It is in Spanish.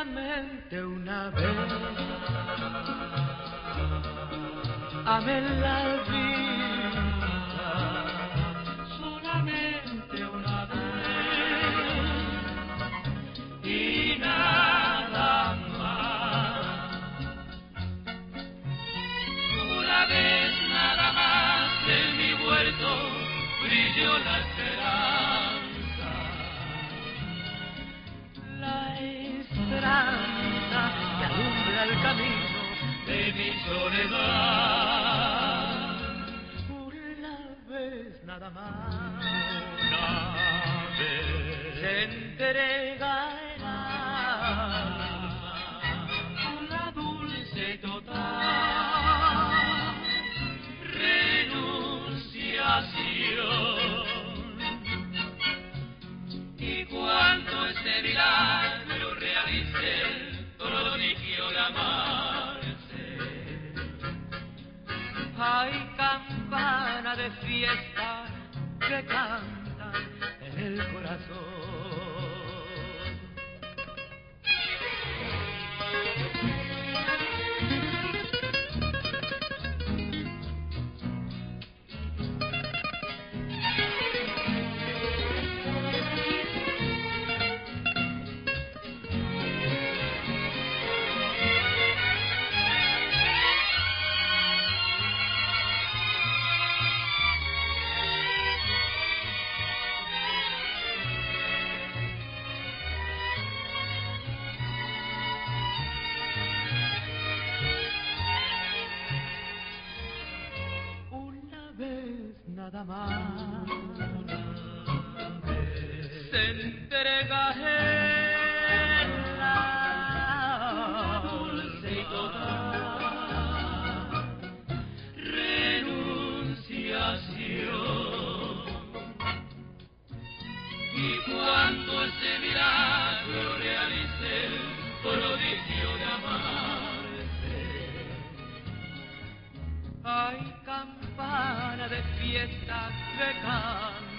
solamente una vez. Amé la vida solamente una vez. Y nada más. Una vez nada más en mi huerto brilló la esperanza. Soledad. Una vez nada más. Una vez se entrega el alma a la dulce total renunciación. Y cuando este milagro realice el prodigio de amarse, hay campana de fiesta que cantan en el corazón. Nada más hay campana de fiesta que canta